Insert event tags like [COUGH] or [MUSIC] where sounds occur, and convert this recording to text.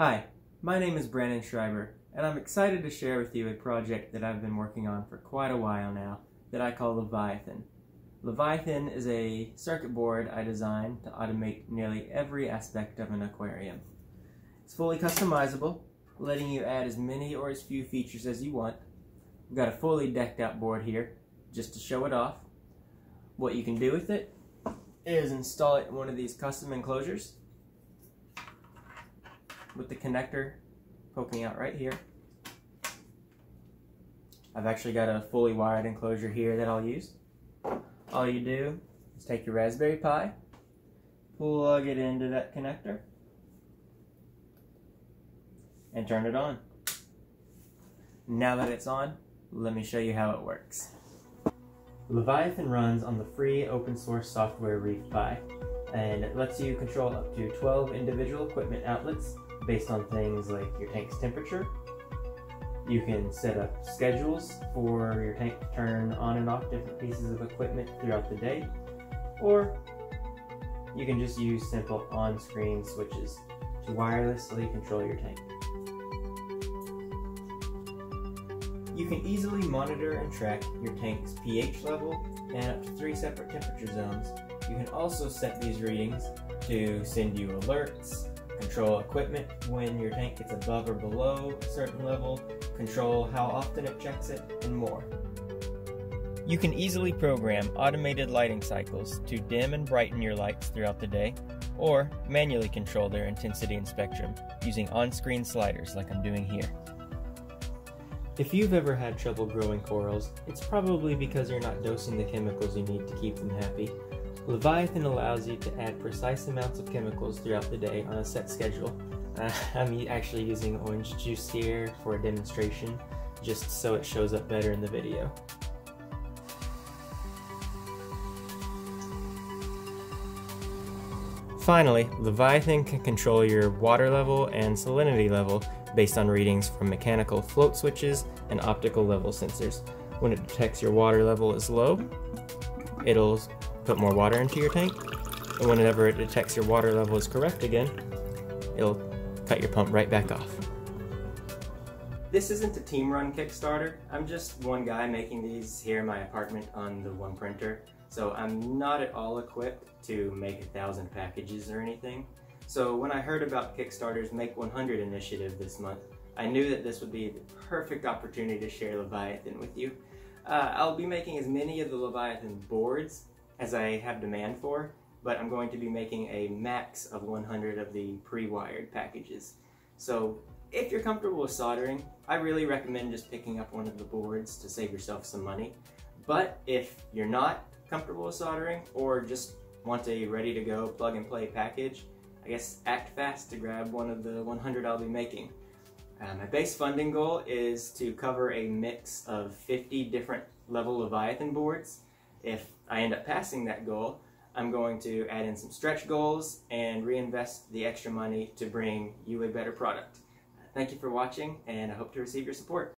Hi, my name is Brandon Schreiber, and I'm excited to share with you a project that I've been working on for quite a while now that I call Leviathan. Leviathan is a circuit board I designed to automate nearly every aspect of an aquarium. It's fully customizable, letting you add as many or as few features as you want. We've got a fully decked out board here, just to show it off. What you can do with it is install it in one of these custom enclosures with the connector poking out right here. I've actually got a fully wired enclosure here that I'll use. All you do is take your Raspberry Pi, plug it into that connector, and turn it on. Now that it's on, let me show you how it works. Leviathan runs on the free open source software ReefPi, and it lets you control up to 12 individual equipment outlets based on things like your tank's temperature. You can set up schedules for your tank to turn on and off different pieces of equipment throughout the day, or you can just use simple on-screen switches to wirelessly control your tank. You can easily monitor and track your tank's pH level and up to three separate temperature zones. You can also set these readings to send you alerts, control equipment when your tank gets above or below a certain level, control how often it checks it, and more. You can easily program automated lighting cycles to dim and brighten your lights throughout the day, or manually control their intensity and spectrum using on-screen sliders like I'm doing here. If you've ever had trouble growing corals, it's probably because you're not dosing the chemicals you need to keep them happy. Leviathan allows you to add precise amounts of chemicals throughout the day on a set schedule. Uh, [LAUGHS] I'm actually using orange juice here for a demonstration, just so it shows up better in the video. Finally, Leviathan can control your water level and salinity level based on readings from mechanical float switches and optical level sensors. When it detects your water level is low, it'll put more water into your tank, and whenever it detects your water level is correct again, it'll cut your pump right back off. This isn't a team run Kickstarter. I'm just one guy making these here in my apartment on the one printer. So I'm not at all equipped to make a thousand packages or anything. So when I heard about Kickstarter's Make 100 initiative this month, I knew that this would be the perfect opportunity to share Leviathan with you. Uh, I'll be making as many of the Leviathan boards as I have demand for, but I'm going to be making a max of 100 of the pre-wired packages. So if you're comfortable with soldering, I really recommend just picking up one of the boards to save yourself some money. But if you're not, comfortable with soldering or just want a ready to go plug and play package, I guess act fast to grab one of the 100 I'll be making. Uh, my base funding goal is to cover a mix of 50 different level Leviathan boards. If I end up passing that goal, I'm going to add in some stretch goals and reinvest the extra money to bring you a better product. Thank you for watching and I hope to receive your support.